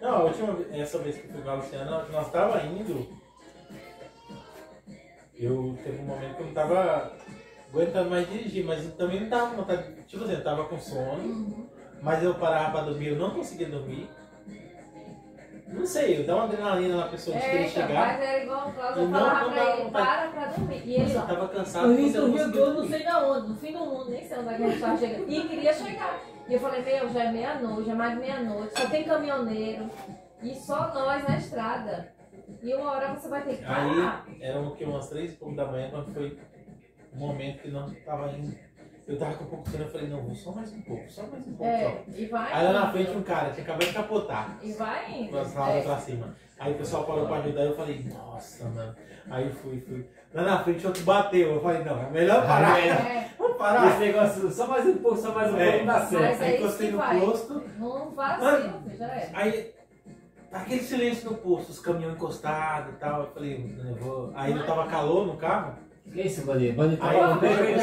Não, a última vez, essa vez que eu fui com a Luciana, nós tava indo. Eu teve um momento que eu não tava aguentando mais dirigir, mas eu também não tava com vontade. Tipo assim, eu tava com sono, mas eu parava pra dormir, eu não conseguia dormir. Não sei, eu dá uma adrenalina na pessoa de É, querer então, chegar. mas era igual o Cláudio, falava pra ele, para pra dormir. E ele, Eu tava cansado, No mas Rio, eu no não todo, sei da onde, no fim do mundo, nem sei onde é que a gente tava chegando. E queria chegar. E eu falei, meu, já é meia-noite, já é mais de meia-noite, só tem caminhoneiro. E só nós na estrada. E uma hora você vai ter que parar. Aí eram o que, umas três e pouco da manhã, quando foi um momento que nós tava indo. Eu tava com um pouco de sono, eu falei, não, vou só mais um pouco, só mais um pouco. É, só. e vai Aí lá na frente um cara tinha acabado de capotar. E vai indo. Com as rodas É. pra cima. Aí o pessoal parou pra ajudar eu falei, nossa, mano. Aí fui, fui. Lá na frente outro bateu. Eu falei, não, é melhor parar. É, Vamos parar. Esse negócio, só mais um pouco, só mais um É. pouco, não dá certo. é Aí encostei no vai. posto. Não vazio, já é. Aí, aquele silêncio no posto, os caminhões encostados e tal. Eu falei, eu vou. Aí não tava calor no carro. Que isso, Bandido? Bandido Aí tava falei,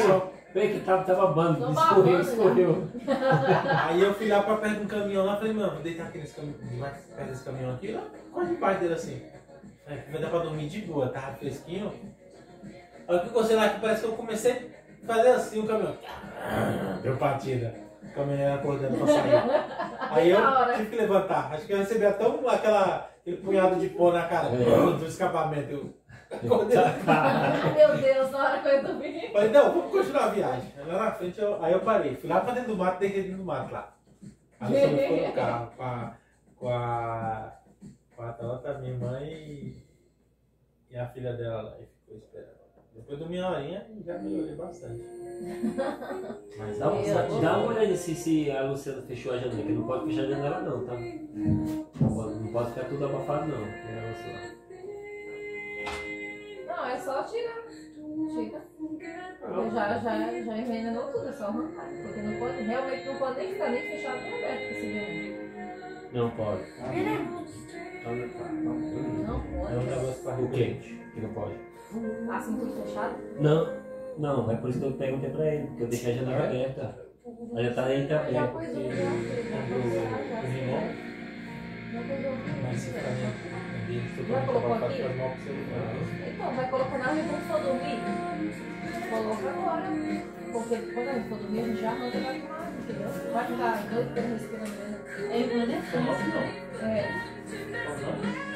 bem, que tava, tava bando, escorreu, babando, escorreu. Aí eu fui lá pra perto de um caminhão lá, falei, mano, vou deitar aqui nesse caminhão, mais perto desse caminhão aqui, lá, quase debaixo dele assim. Aí vai dar pra dormir de boa, tava fresquinho. Aí que eu lá que parece que eu comecei a fazer assim o caminhão. Deu partida. O caminhão acordando pra sair. Aí eu tive que levantar. Acho que eu recebi até um, aquela, aquele punhado de pó na cara É. do escapamento. Eu. Meu Deus, na hora que eu ia dormir. Falei, não, vamos continuar a viagem. Aí Lá na frente, eu, aí eu parei. Fui lá pra dentro do mato, deitei dentro do mato lá. Aí eu ficou no carro com a, com a, com a Tota, minha mãe e, e a filha dela lá. E ficou esperando. Depois dormi uma horinha e já melhorei bastante. Mas Dá, uma- Meu. dá uma olhada se, se a Luciana fechou a janela, que não pode fechar a janela não, tá? Não pode, não pode ficar tudo abafado não. o negócio lá. Não, é só tirar. Tira. Já, já, já envenenou tudo, é só arrancar. Porque não pode, realmente não pode nem ficar nem fechado nem aberto esse veneno. Não pode. Então, tá, tá. Não é um pode. negócio pra O quê? Que não pode? Assim tudo fechado? Não, não, é por isso que eu perguntei pra ele, porque eu deixei a janela aberta. A janela tá entre Já aberta. pôs um já, Mas se ficar no ambiente totalmente colocou abafado, aqui? faz mal pro celular. Então, vai colocar na hora que for dormir. Coloca agora. Porque quando a gente for dormir, a gente já arranca da tomada, entendeu? Vai ficar doido respirando. É. Não, não. É.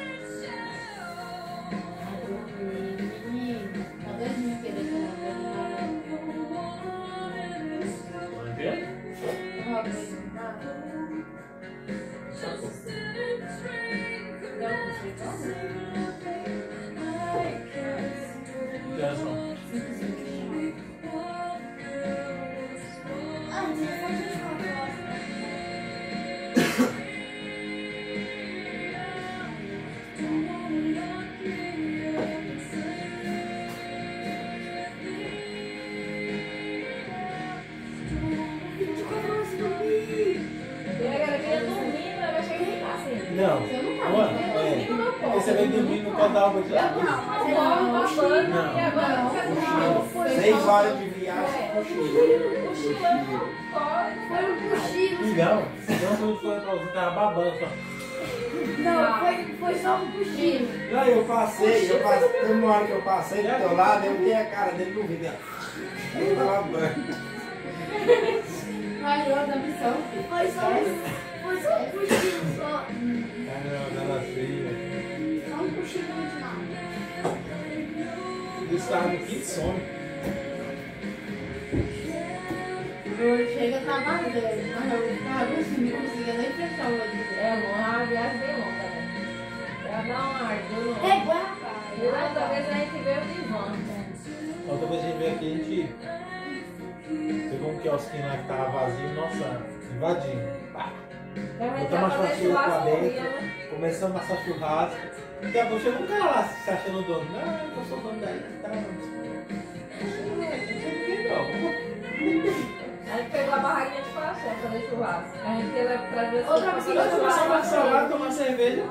Não. Você não tá é. Você vem dormir no não, dar. mas eu moro babando Não. e Seis horas de viagem. É, cochilando, Foi um cochilo. Não, não foi pra você, tava babando só. Não, foi, foi só um cochilo. Não, eu passei, eu passei, teve uma hora que eu passei do teu lado, eu vi a cara dele no vídeo. Ele tava branco. Maior da missão. Foi só um, foi só um cochilo, só. Não, dela feia. Só um cochilo de nada. Isso tava no quinto sono. Eu chego a estar mais velho, mas eu tava assim, não conseguia nem fechar o olho. É uma viagem bem longa, né? Já dá uma ardor. É igual. E outra vez a gente veio de van. Outra vez a gente veio aqui, a gente pegou um quiosquinho lá que tava vazio, nossa, invadimos. Vai uma pra churrasco no dentro. né? Começamos a assar churrasco. Daqui a pouco chegou um cara lá se achando dono. Não, eu sou dono daí. Tá. A gente pegou a barraquinha de paraxé, fazer churrasco. A gente ia trazer Outra vez que celular, tomar cerveja.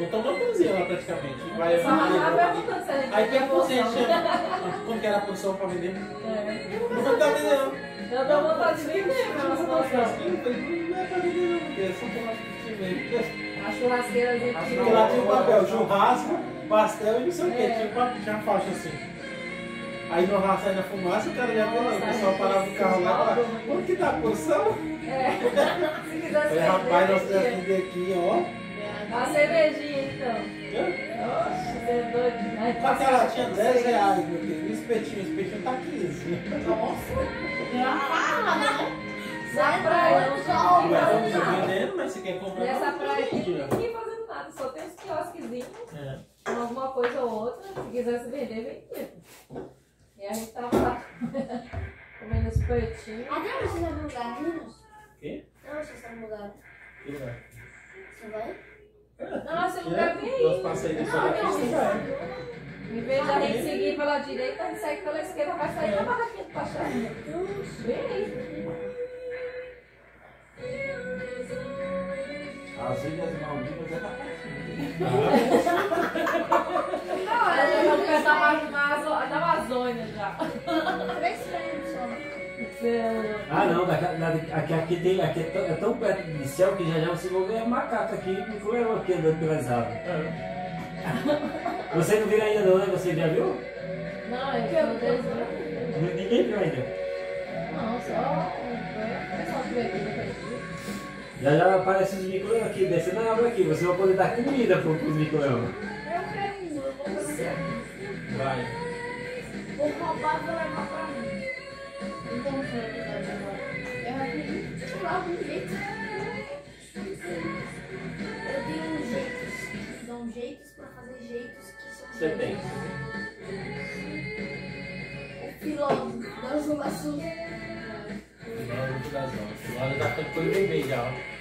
Montou uma cozinha lá praticamente. E vai Só arranjava perguntando se a gente Aí tem você porção. chama. Como que era a posição pra vender? É. Não tá vendendo. Eu tô vontade de vender Não, minhas não, porções. não é pra vender não, é só pra. A churrasqueira de Porque lá tinha o papel, churrasco, pastel e não sei o que, É. tinha, um uma faixa assim. Aí no sai na fumaça, o cara já viu lá, o pessoal parava o carro lá e falava, onde que tá a porção? É. Se rapaz, nós temos vender, vender aqui, ó. A cervejinha, então. Oxe, você é doido. Só que ela tinha 10 reais, meu querido, e o espetinho, o espetinho tá 15. Na praia não estamos nada. vendendo, mas você quer comprar Nessa não praia aqui não tem ninguém fazendo nada, só tem uns quiosquezinhos, É. com alguma coisa ou outra. Se quisesse vender, vendia. E a gente tava lá comendo esse peitinho. Até vocês vão mudar, meninos? Quê? Onde vocês vão mudar? Que lugar? Você vai? Nossa, eu nunca vi Nós aí Não, não. Em vez de a gente seguir pela direita, a gente segue pela esquerda, vai sair na barraquinha do pastel. Vem aí. As Ilhas Maldivas é da Não, ela já da Ama- na Azo- da Amazônia já. Três prêmios só. Ah não, daqui, daqui, aqui, aqui, tem, aqui é, tão, é tão perto de céu que já já você vai ver macaco aqui com o leão aqui andando pelas árvores. Você não viu ainda não, né? Você já viu? Não, é que eu desenho. Ninguém viu ainda. Não, só. Já já aparece os micro aqui, descendo a árvore aqui. Você vai poder dar comida pro, pros micro-leão. Eu quero eu vou fazer. Vai. Vou roubar, vou levar pra mim. Então, foi o episódio agora. Eu acredito, sei lá, algum jeito. Eu tenho uns jeitos. Dão jeitos pra fazer jeitos que são Você tem. O filósofo da Zona Sul. Agora eu vou te dar as mãos. Agora já foi bebê já, ó.